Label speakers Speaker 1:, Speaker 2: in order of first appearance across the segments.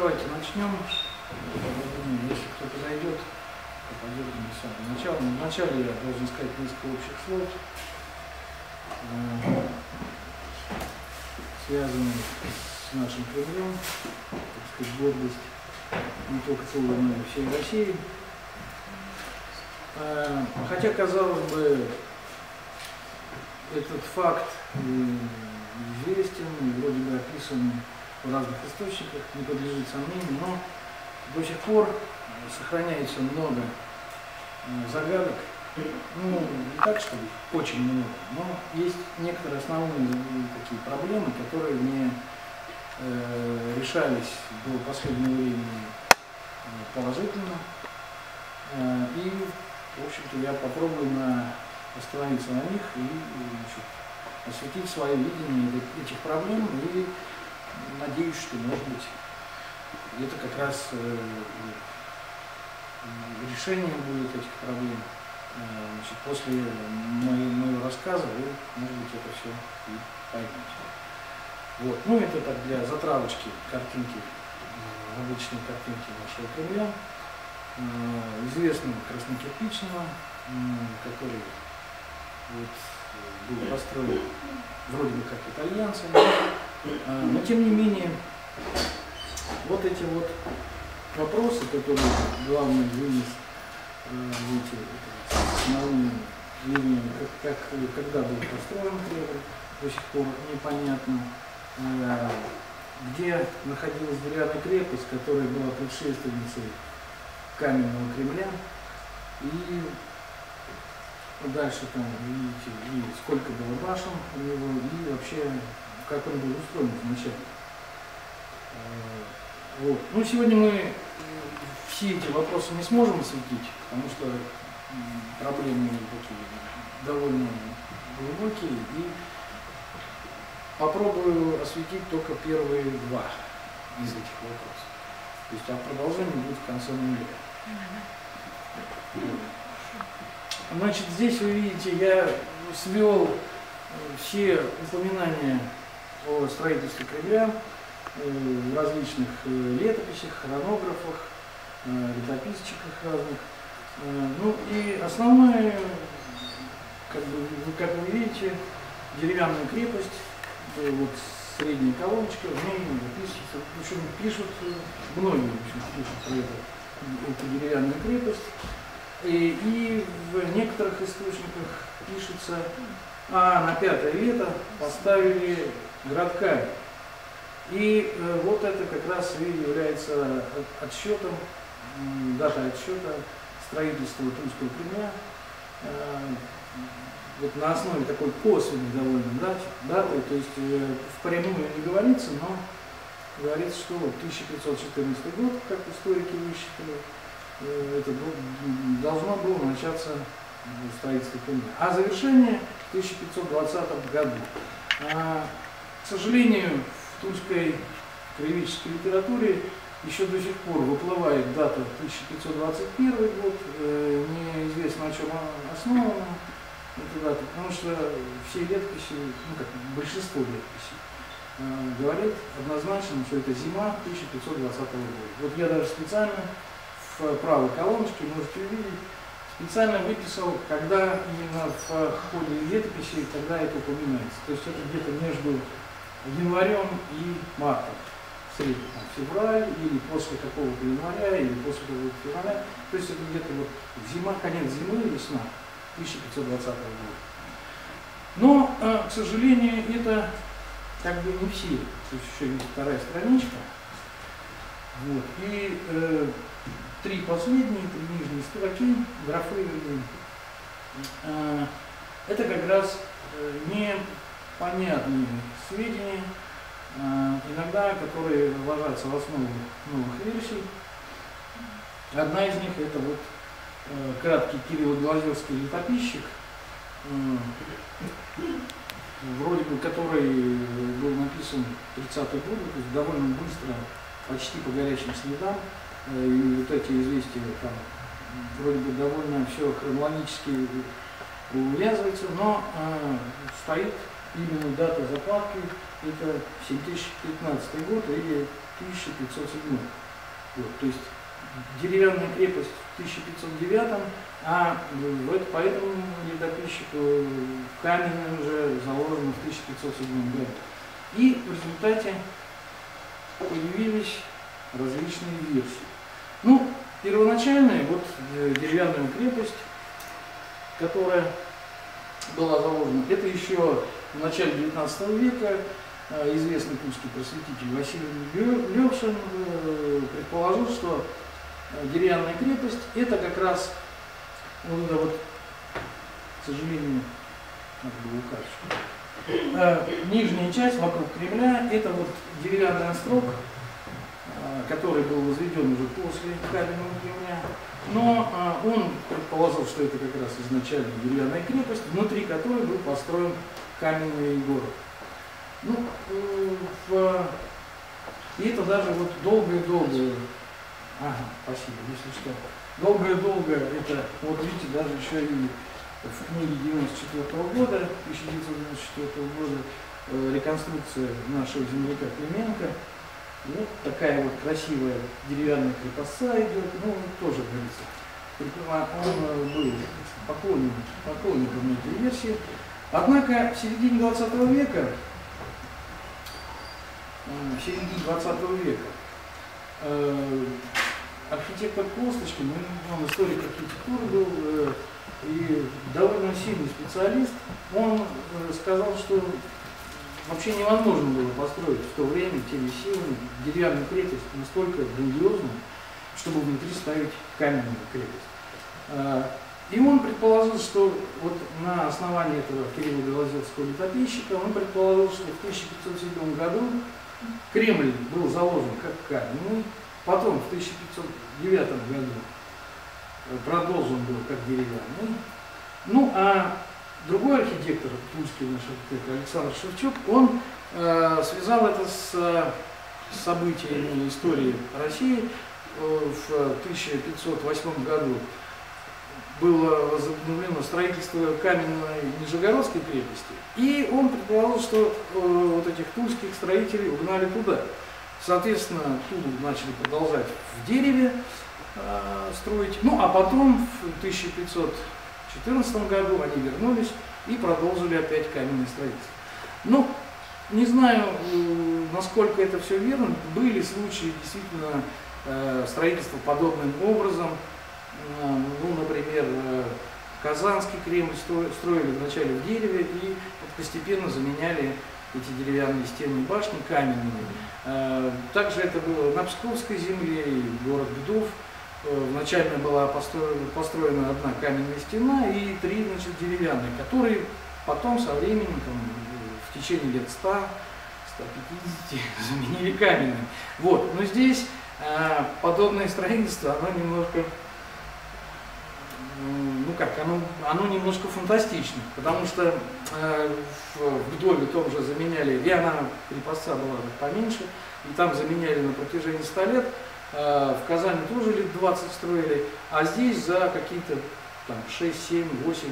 Speaker 1: давайте начнем. Если кто-то зайдет, поддержим с самого начала. Но вначале я должен сказать несколько общих слов, э, связанных с нашим Кремлем, так сказать, гордость не только целой, но и всей России. Э, Хотя, казалось бы, этот факт м, известен, вроде бы описан в разных источниках, не подлежит сомнению, но до сих пор сохраняется много э, загадок. Ну, не так, что очень много, но есть некоторые основные м, такие проблемы, которые не э, решались до последнего времени э, положительно. Э, И, в общем-то, я попробую на, остановиться на них и значит, осветить свое видение эти- этих проблем и надеюсь, что, может быть, это как раз э, э, решение будет этих проблем. Э, Значит, после моей- моего рассказа вы, может быть, это все и поймете. Вот. Ну, это так для затравочки картинки, обычной картинки нашего Кремля, известного краснокирпичного, который вот, был построен вроде бы как итальянцами, но тем не менее вот эти вот вопросы, которые главный вынес э, эти основные линии, как, как, когда был построен Кремль, до сих пор непонятно, Э, где находилась деревянная крепость, которая была предшественницей каменного Кремля, и дальше там, видите, и сколько было башен у него, и вообще, как он был устроен изначально. Э, Вот. Ну, сегодня мы э, все эти вопросы не сможем осветить, потому что проблемы такие довольно глубокие, и попробую осветить только первые два из этих вопросов. То есть, а продолжение будет в конце ноября. Значит, здесь вы видите, я свел э, все упоминания о строительстве Кремля э, в различных э, летописях, хронографах, э, летописчиках разных. Ну и основное, как, бы, как вы видите, деревянная крепость, вот средняя колоночка, в ней записывается, причем пишут, э, многие в общем, пишут про это, эту деревянную крепость. И, и в некоторых источниках пишется, а на пятое лето поставили городка. И э, вот это как раз и является от- отсчетом, датой отсчета строительства Тульского Кремля. Э, вот на основе такой косвенной довольно даты, то есть э, впрямую не говорится, но говорится, что вот 1514 год, как историки высчитали, это должно было начаться строительство Кремля. А завершение в 1520 году. К сожалению, в тульской краеведческой литературе еще до сих пор выплывает дата 1521 год, э, неизвестно о чем основана эта дата, потому что все летописи, ну как большинство летописей, э, говорит однозначно, что это зима 1520 года. Вот я даже специально в правой колоночке, можете увидеть, специально выписал, когда именно в ходе летописи, когда это упоминается. То есть это где-то между январем и мартом. В среднем там, февраль или после какого-то января, или после какого-то февраля. То есть это где-то вот зима, конец зимы, весна 1520 года. Но, э, к сожалению, это как бы не все. Есть еще есть вторая страничка. Вот. И э, три последние, три нижние строки, графы, вернее, э, это как раз э, непонятные сведения, э, иногда которые ложатся в основу новых версий. Одна из них это вот э, краткий Кирилл Глазевский летописчик, э, вроде бы который был написан в 30-е годы, то есть довольно быстро, почти по горячим следам, э, и вот эти известия там вроде бы довольно все хронологически увязывается, но э, стоит именно дата закладки это 7015 год или 1507. Вот, то есть деревянная крепость в 1509, а вот по этому летописчику каменная уже заложена в 1507 году. И в результате появились различные версии. Ну, первоначальная, вот э, деревянная крепость, которая была заложена, это еще в начале 19 века э, известный тульский просветитель Василий Левшин э, предположил, что деревянная крепость это как раз вот это вот, к сожалению, надо было укажешь. Нижняя часть вокруг Кремля это вот деревянный острог, который был возведен уже после каменного Кремля. Но он предположил, что это как раз изначально деревянная крепость, внутри которой был построен каменный город. Ну, в, и это даже вот долгое-долгое, ага, спасибо, если что, долгое-долгое, это, вот видите, даже еще и в книге 94 -го года, 1994 года, э, реконструкция нашего земляка Клименко, вот такая вот красивая деревянная крепостца идет, ну, тоже, говорится, он э, был поклонником, поклонником этой версии. Однако в середине 20 века, э, в середине 20 века, э, архитектор Косточкин, он историк архитектуры был и довольно сильный специалист, он сказал, что вообще невозможно было построить в то время теми силами деревянную крепость настолько грандиозную, чтобы внутри ставить каменную крепость. И он предположил, что вот на основании этого Кирилла Белозерского летописчика, он предположил, что в 1507 году Кремль был заложен как каменный, потом в 1509 году продолжен был как деревянный. Ну а Другой архитектор, тульский наш архитектор Александр Шевчук, он э, связал это с э, событиями истории России. Э, в 1508 году было возобновлено строительство каменной Нижегородской крепости, и он предположил, что э, вот этих тульских строителей угнали туда. Соответственно, Тулу начали продолжать в дереве э, строить. Ну, а потом в 1500 2014 году они вернулись и продолжили опять каменное строительство. Ну, не знаю, э, насколько это все верно, были случаи действительно э, строительства подобным образом. Э, ну, например, Казанский Кремль строили вначале в дереве и постепенно заменяли эти деревянные стены башни каменными. Также это было на Псковской земле и город Бедов Э, вначально была построена, построена одна каменная стена и три значит, деревянные, которые потом со временем, там, в течение лет 100, 150 заменили каменные. Вот. Но здесь э, подобное строительство, оно немножко, ну как, оно, оно немножко фантастично, потому что э, в, в доме том же заменяли, и она крепостца была поменьше, и там заменяли на протяжении 100 лет, Э, в Казани тоже лет 20 строили, а здесь за какие-то там 6, 7, 8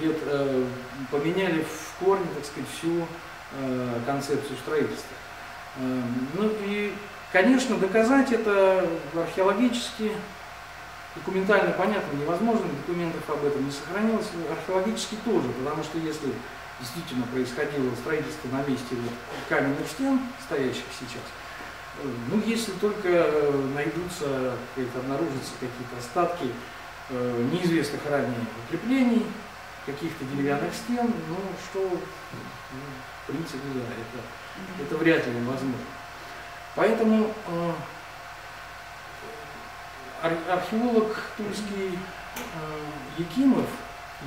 Speaker 1: лет э, поменяли в корне, так сказать, всю э, концепцию строительства. Э, ну и, конечно, доказать это археологически, документально понятно невозможно, документов об этом не сохранилось, археологически тоже, потому что если действительно происходило строительство на месте вот каменных стен, стоящих сейчас, ну, если только э, найдутся, обнаружатся какие-то остатки э, неизвестных ранее укреплений, каких-то деревянных стен, ну, что, ну, в принципе, да, это, это вряд ли возможно. Поэтому э, археолог тульский э, Якимов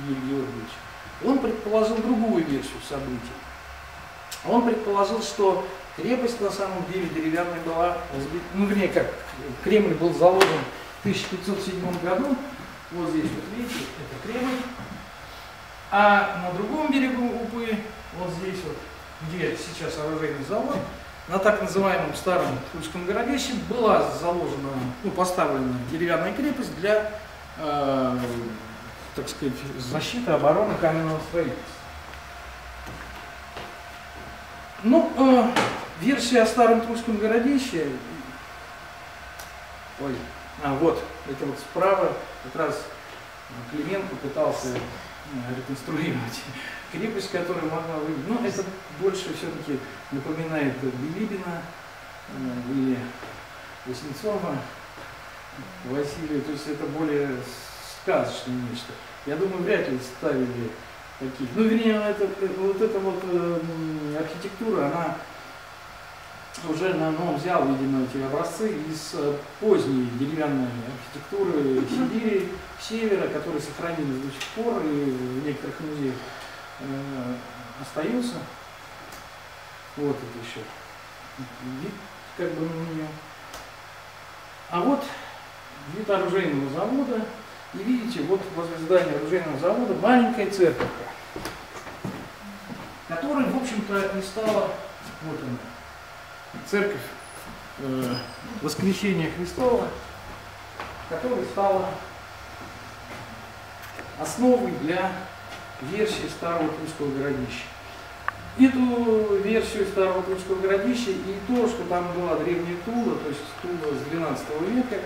Speaker 1: Юрий Георгиевич, он предположил другую версию событий. Он предположил, что Крепость на самом деле деревянная была, ну вернее как, Кремль был заложен в 1507 году, вот здесь вот видите, это Кремль, а на другом берегу Упы, вот здесь вот, где сейчас оружейный завод, на так называемом старом Тульском городище была заложена, ну, поставлена деревянная крепость для, э, так сказать, защиты обороны каменного строительства. Ну, э, версия о старом Тульском городище, ой, а вот, это вот справа как раз Клименко пытался э, реконструировать крепость, которая могла выглядеть. Ну, это больше все-таки напоминает Билибина э, или Васнецова Василия, то есть это более сказочное нечто. Я думаю, вряд ли ставили таких. Ну, вернее, это, вот эта вот э, архитектура, она уже на, ну, взял, видимо, эти образцы из э, поздней деревянной архитектуры Сибири, севера, которые сохранились до сих пор и в некоторых музеях э. Вот это еще вид как бы на нее. А вот вид оружейного завода. И видите, вот возле здания оружейного завода маленькая церковь, которая, в общем-то, и стала, вот она, церковь э, Воскресения Христова, которая стала основой для версии старого Тульского городища. Эту версию старого Тульского городища и то, что там была древняя Тула, то есть Тула с 12 века,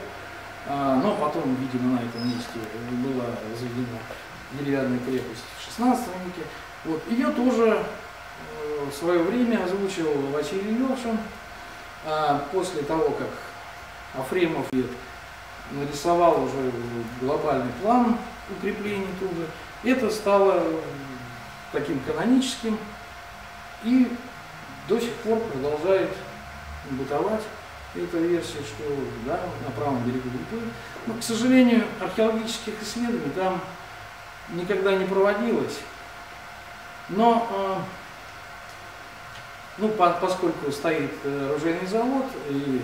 Speaker 1: а, но потом, видимо, на этом месте была возведена деревянная крепость в 16 веке. Вот. Ее тоже э, в свое время озвучивал Василий Левшин. А после того, как Афремов нарисовал уже глобальный план укрепления Тулы, это стало таким каноническим и до сих пор продолжает бытовать эта версия, что да, на правом берегу Грипы. Но, к сожалению, археологических исследований там никогда не проводилось. Но э, ну, по, поскольку стоит э, оружейный завод и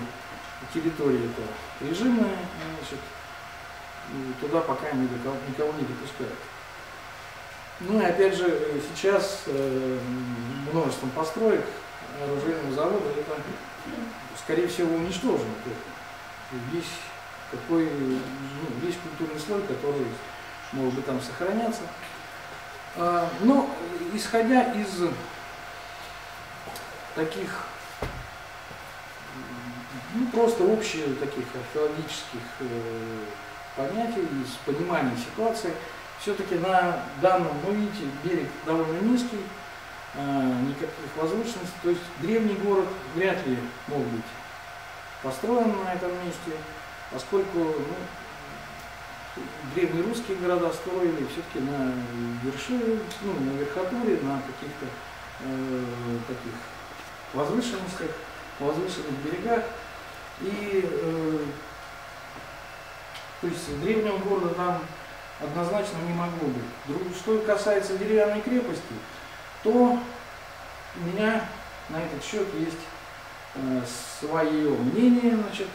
Speaker 1: территория это режимная, значит, туда пока никого, никого не допускают. Ну и опять же, сейчас э, множеством построек оружейного завода это скорее всего, уничтожен. Есть такой, ну, есть культурный слой, который может быть там сохраняться. А, но исходя из таких ну, просто общих таких археологических э, понятий, из понимания ситуации, все-таки на данном, ну видите, берег довольно низкий, э, никаких возвышенностей, то есть древний город вряд ли мог быть построен на этом месте, поскольку ну, древние русские города строили все-таки на вершине, ну, на верхотуре, на каких-то э, таких возвышенностях, возвышенных берегах. И э, то есть древнего города там однозначно не могло быть. Что касается деревянной крепости, то у меня на этот счет есть Э, свое мнение, значит,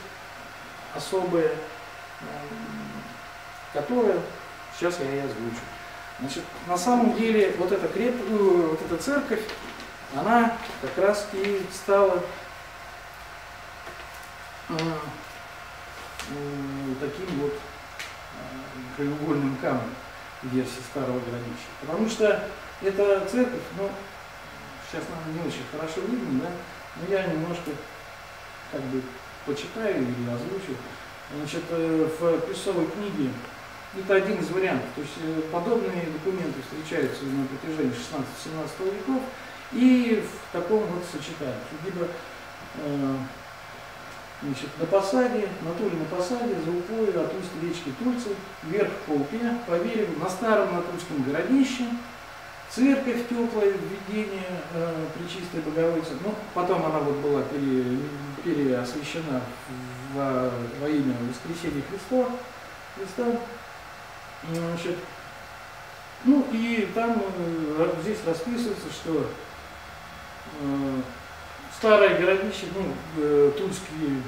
Speaker 1: особое, которое сейчас я и озвучу. Значит, на самом деле вот эта, креп... Э, вот эта церковь, она как раз и стала э, таким вот краеугольным камнем версии старого гранича. Потому что эта церковь, ну, сейчас, наверное, не очень хорошо видно, да, но я немножко как бы почитаю или озвучу. Значит, э, в Песовой книге это один из вариантов. То есть э, подобные документы встречаются на протяжении 16-17 веков и в таком вот сочетании. Либо э, значит, на посаде, на Туле на посаде, за упой от устья речки Тульцы, вверх по Упе, по берегу, на старом Натульском городище, церковь теплое введение э, Пречистой Богородицы. Ну, потом она вот была пере, переосвящена во, во имя воскресения Христа. Христа. Значит, ну и там э, здесь расписывается, что э, старое городище, ну, э, тульские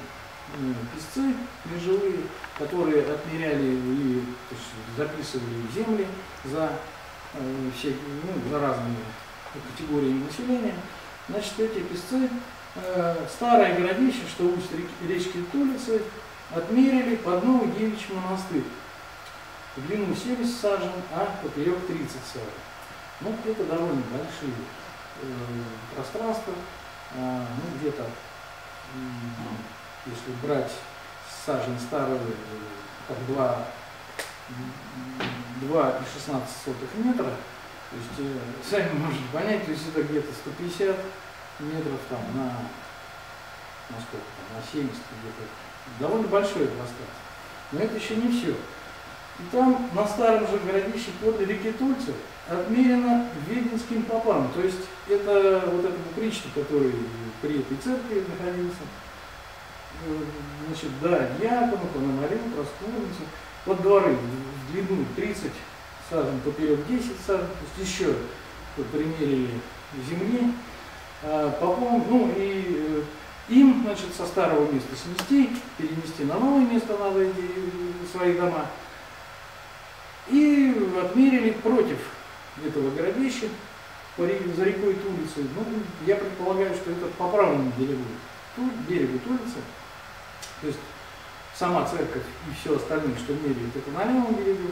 Speaker 1: э, писцы межевые, которые отмеряли и есть, записывали земли за Э, все, ну, за разными категориями населения. Значит, эти песцы э, старое городище, что усть речки Тулицы, отмерили под новый девичий монастырь. В длину 70 сажен, а поперек 30 сажен. Ну, это довольно большие пространство, ну где-то, если брать сажен старый, как 2, 2,16 метра, то есть э, сами можете понять, то есть это где-то 150 метров там на, на сколько там, на 70 где-то. Довольно большое пространство. Но это еще не все. И там на старом же городище подле реки Тульцев отмерено Веденским попам. То есть это вот этот причта, который при этой церкви находился. Э, значит, да, Дьякону, Пономарю, Проскурница. Вот дворы в длину 30 сажен, поперек 10 сажен, то есть еще примерили земли. А, Попом, ну и э, им, значит, со старого места снести, перенести на новое место надо свои дома. И отмерили против этого городища за рекой Тулицы. Ну, я предполагаю, что это по правому берегу, тут, берегу Тулицы. То есть сама церковь и все остальное, что меряют, это на левом берегу.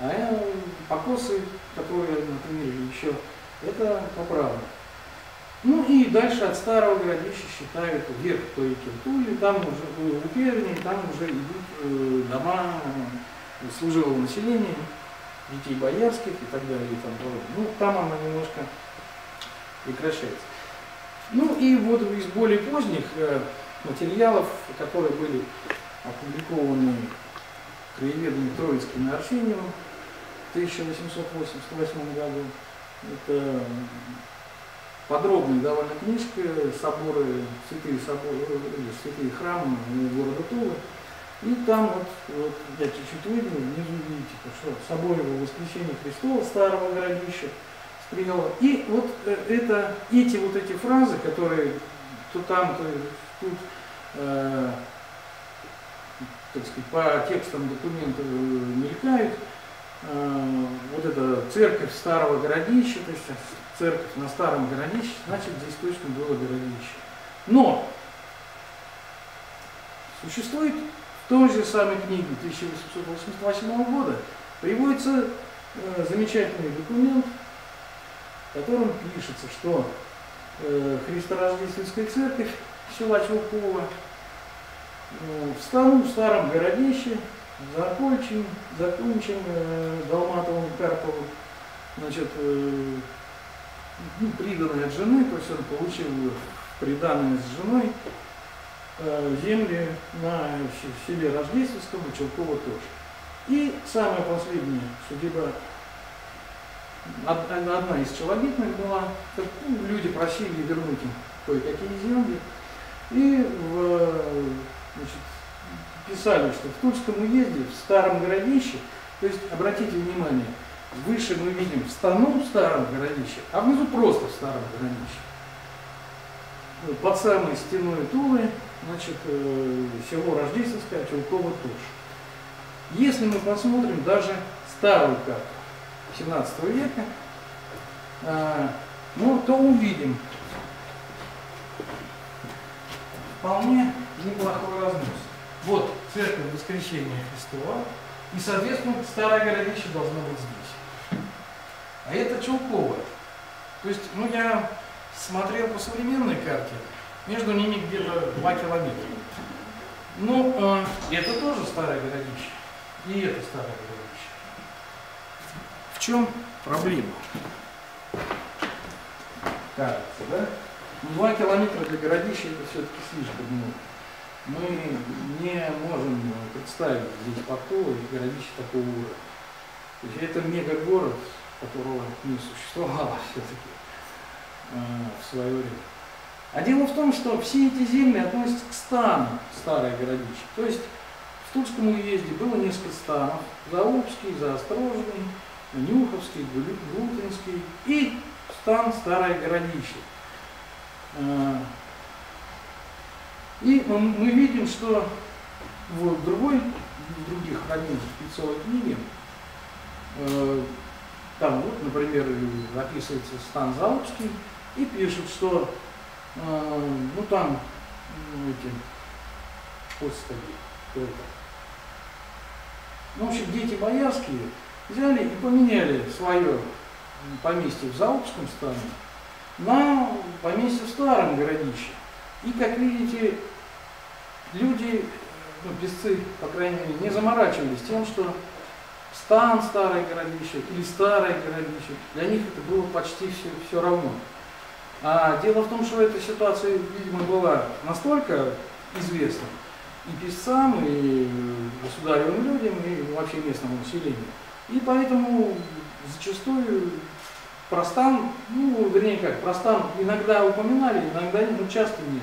Speaker 1: А э, покосы, которые, например, еще, это по правому. Ну и дальше от старого городища считают вверх по реке Тули, там уже у Перни, там уже идут э, дома служилого населения, детей боярских и так далее. И там, ну, там оно немножко прекращается. Ну и вот из более поздних э, материалов, которые были опубликованы краеведами Троицким и Арсеньевым в 1888 году, это подробная довольно книжка, соборы, святые, соборы, э, святые храмы города Тулы. И там вот, вот я чуть-чуть выделил, внизу видите, что соборе воскресения Христова, старого городища, Стрелова. И вот э, это, эти вот эти фразы, которые то там, то тут, э, так сказать, по текстам документов э, мелькают, э, вот эта церковь старого городища, то есть церковь на старом городище, значит здесь точно было городище. Но существует в той же самой книге 1888 года приводится э, замечательный документ, в котором пишется, что э, Христорождественская церковь села Челкова э, в стану в старом городище, закончен, закончен э, Долматовым Карповым, значит, э, ну, приданный от жены, то есть он получил приданное с женой земли на селе Рождественском и Челково тоже. И самая последняя судьба, одна из челобитных была, ну, люди просили вернуть им кое-какие земли, и в, значит, писали, что в Тульском уезде, в старом городище, то есть, обратите внимание, Выше мы видим стану в старом городище, а внизу просто в старом городище. Под самой стеной Тулы, значит, э, село Рождественское, Чулково тоже. Если мы посмотрим даже старую карту 17 века, э, ну, то увидим вполне неплохой разнос. Вот церковь Воскресения Христова, и, соответственно, старое городище должно быть здесь. А это Чулково. То есть, ну я смотрел по современной карте, между ними где-то 2 километра. Ну, э, это тоже старое городище. И это старое городище. В чем проблема? Кажется, да? Ну, 2 километра для городища это все-таки слишком много. Мы не можем представить здесь Пактова и городище такого уровня. То есть это мегагород которого не существовало все-таки э, в свое время. А дело в том, что все эти земли относятся к стану старое городище. То есть в Тульском уезде было несколько станов. Заупский, Заострожный, Нюховский, Глутинский и стан Старое Городище. Э, и мы видим, что в другой, в других фрагментах Пиццовой книги э, там вот, например, описывается стан Заупский и пишет, что ну там ну, эти, господи, кто это? Ну, в общем, дети боярские взяли и поменяли свое поместье в Заупском стане на поместье в старом городище. И, как видите, люди, ну, песцы, по крайней мере, не заморачивались тем, что стан старое городище или старое городище, для них это было почти все, все равно. А дело в том, что эта ситуация, видимо, была настолько известна и писцам, и государевым людям, и вообще местному населению. И поэтому зачастую простан, ну, вернее как, простан иногда упоминали, иногда ну, часто нет.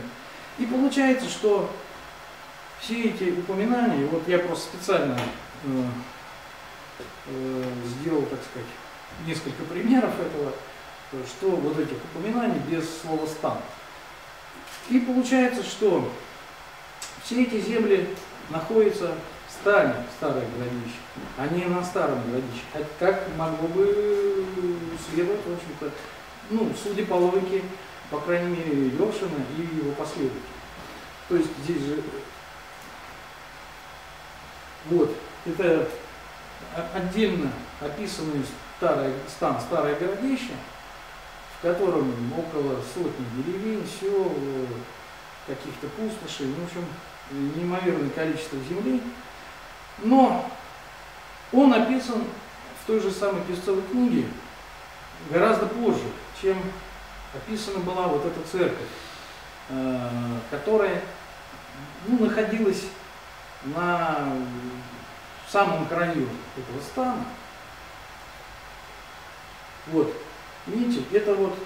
Speaker 1: И получается, что все эти упоминания, вот я просто специально э, э, сделал, так сказать, несколько примеров этого, что вот этих упоминаний без слова стан. И получается, что все эти земли находятся в стане, старое городище, а не на старом городище. Как могло бы следовать, в общем-то, ну, судя по логике, по крайней мере, Лешина и его последователей. То есть здесь же вот, это отдельно описанный старый стан, старое городище, в котором около сотни деревень, сел, каких-то пустошей, ну, в общем, неимоверное количество земли. Но он описан в той же самой песцовой книге гораздо позже, чем описана была вот эта церковь, э, которая ну, находилась на самом краю этого стана. Вот, видите, это вот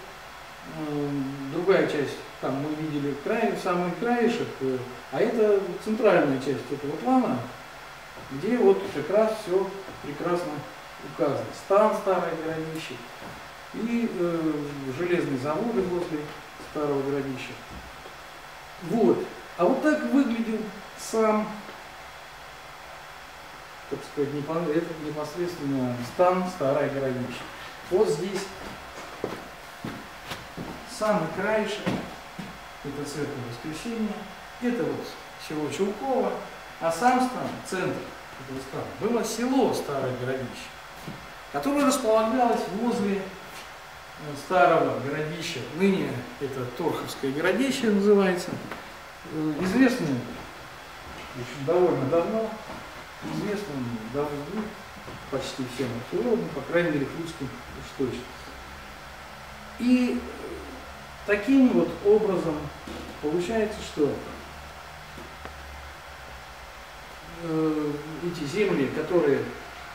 Speaker 1: э, другая часть, там мы видели край, самый краешек, э, а это центральная часть этого плана, где вот как раз все прекрасно указано. Стан старое городище и э, железные заводы возле старого городища. Вот. А вот так выглядел сам так сказать, непосредственно стан Старое Городище. Вот здесь самый краешек, это церковь Воскресения, это вот село Чулково, а сам стан, центр этого стана, было село Старое Городище, которое располагалось возле э, старого городища, ныне это Торховское городище называется, э, известное довольно давно, известным давно почти всем археологам, по крайней мере, русским точно. И таким вот образом получается, что э, эти земли, которые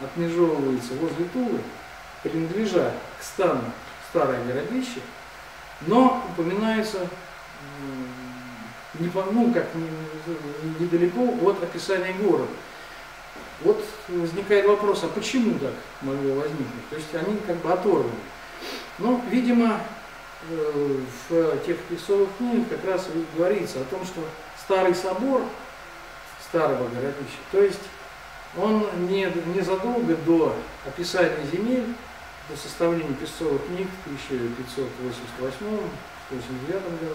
Speaker 1: отмежевываются возле Тулы, принадлежат к стану Старое Городище, но упоминаются не, ну, как, недалеко от описания города. Вот возникает вопрос, а почему так могло возникнуть? То есть они как бы оторваны. Ну, видимо, э, в тех песовых книгах как раз говорится о том, что старый собор старого городища, то есть он не, незадолго до описания земель, до составления песцовых книг в 1588-89 году,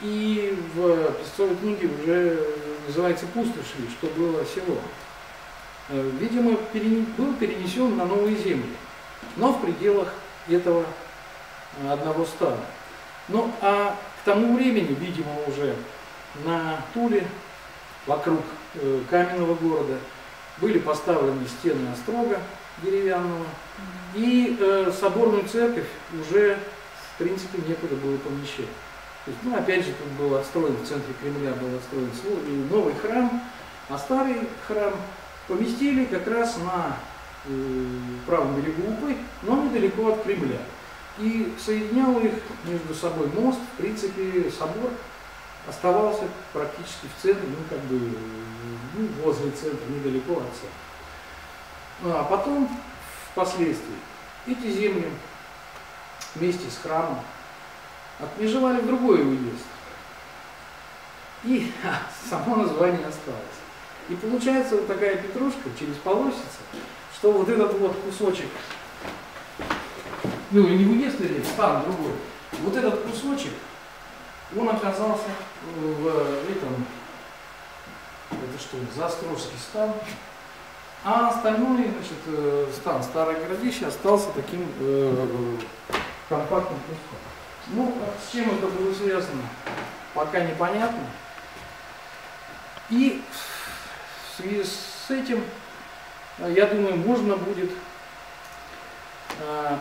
Speaker 1: и в песцовой книге уже называется пустоши, что было село. Э, видимо, был перенесен на новые земли, но в пределах этого э, одного стана. Ну, а к тому времени, видимо, уже на Туле, вокруг э, каменного города, были поставлены стены острога деревянного, и э, соборную церковь уже, в принципе, некуда было помещать. То есть, ну, опять же, тут был отстроен, в центре Кремля был отстроен новый храм, а старый храм поместили как раз на э, правом берегу Упы, но недалеко от Кремля. И соединял их между собой мост, в принципе, собор оставался практически в центре, ну, как бы, ну, возле центра, недалеко от центра. А потом, впоследствии, эти земли вместе с храмом отмежевали в другой уезд. И само название осталось. И получается вот такая петрушка через полосица, что вот этот вот кусочек, ну не или стан другой, вот этот кусочек, он оказался в этом, это что, Застрожский стан, а остальной, значит, э, стан Старое Городище остался таким э, компактным куском. Ну, а с чем это было связано, пока непонятно. И в связи с этим, э, я думаю, можно будет э,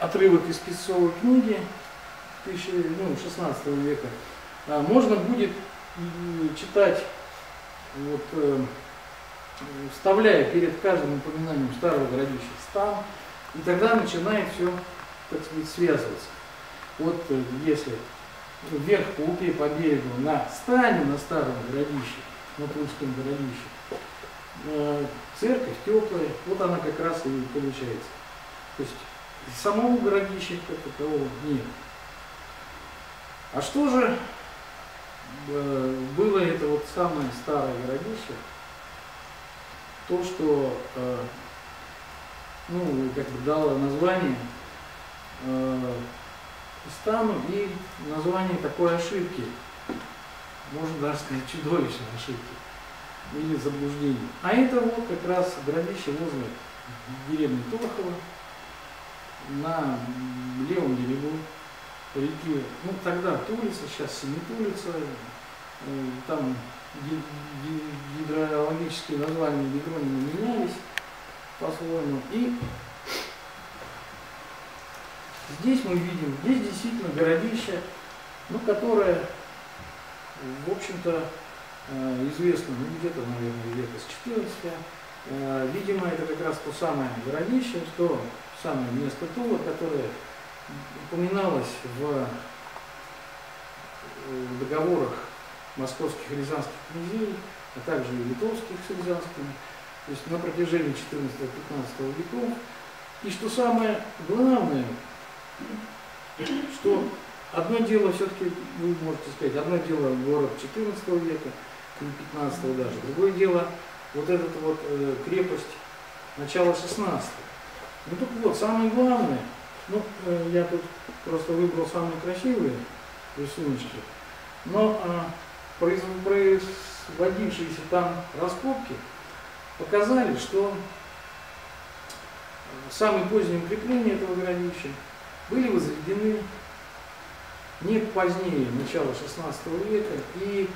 Speaker 1: отрывок из песцовой книги 16 ну, века, э, можно будет читать, вот, э, вставляя перед каждым упоминанием старого городища стан, и тогда начинает все, так сказать, связываться. Вот э, если вверх по Упе, по берегу, на стане, на старом городище, на Тульском городище, э, церковь теплая, вот она как раз и получается. То есть самого городища как такового нет. А что же э, было это вот самое старое городище? То, что ну, как бы дало название стану и название такой ошибки, можно даже сказать чудовищной ошибки или заблуждения. А это вот как раз городище возле деревни Тохова на левом берегу реки, ну тогда Тулица, сейчас Семитулица, э, там гидрологические названия гидронина менялись по-своему. И Здесь мы видим, здесь действительно городище, ну, которое, в общем-то, э, известно, ну, где-то, наверное, где-то с 14 э, Видимо, это как раз то самое городище, то самое место Тула, которое упоминалось в договорах московских и рязанских князей, а также и литовских с рязанскими, то есть на протяжении 14-15 веков. И что самое главное, что одно дело все-таки, вы можете сказать, одно дело город 14 века, 15 даже, другое дело вот эта вот э, крепость начала 16 -го. Ну тут вот, самое главное, ну, э, я тут просто выбрал самые красивые рисуночки, но э, производившиеся там раскопки показали, что самое позднее укрепление этого городища были возведены не позднее начала 16 века, и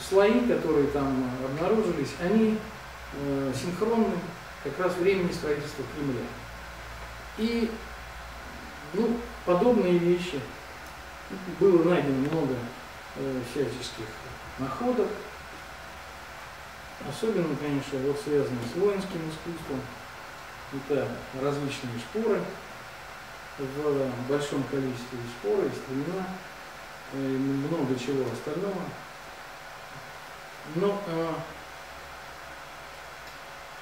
Speaker 1: слои, которые там обнаружились, они э, синхронны как раз времени строительства Кремля. И ну, подобные вещи, было найдено много э, всяческих находок, особенно, конечно, вот связанные с воинским искусством, это различные шпоры, в большом количестве шпоры, стремена, много чего остального. Но, э,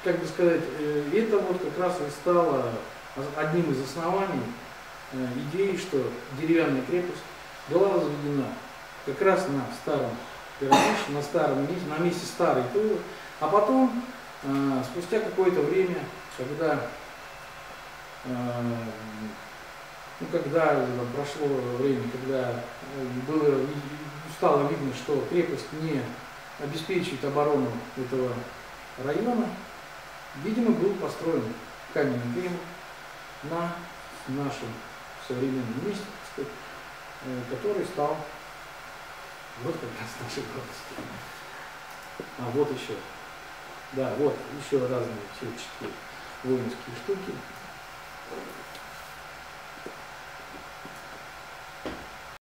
Speaker 1: как бы сказать, э, это вот как раз и стало одним из оснований э, идеи, что деревянная крепость была возведена как раз на старом пирамиде, на старом месте, на месте старой Тулы, а потом, спустя какое-то время, когда ну, когда прошло время, когда э, было, стало видно, что крепость не обеспечивает оборону этого района, видимо, был построен каменный Кремль на нашем современном месте, сказать, э, который стал вот как раз нашей гордостью. А вот еще. Да, вот еще разные все четыре воинские штуки.